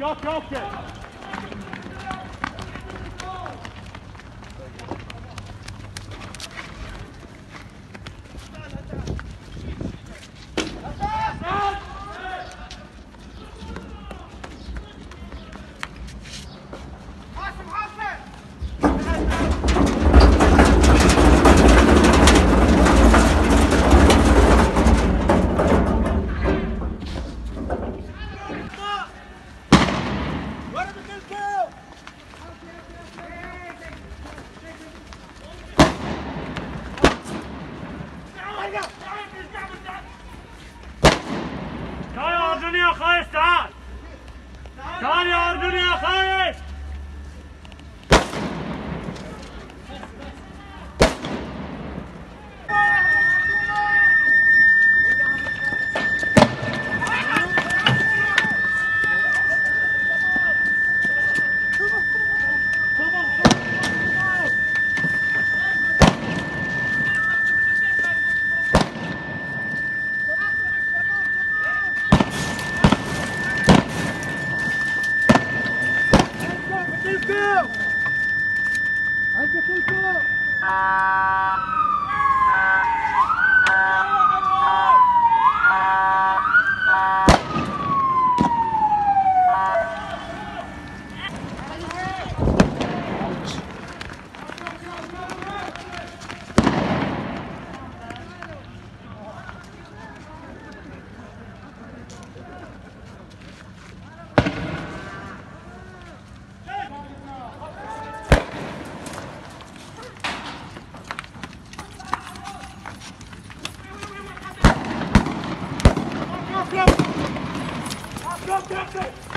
Yok yok yok. Kar yağdırıyor hayır. 来接飞了。Stop, stop, stop.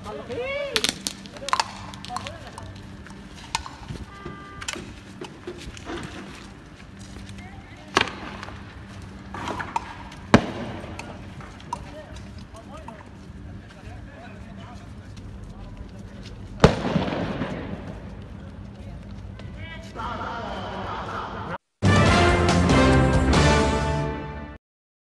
Valeu.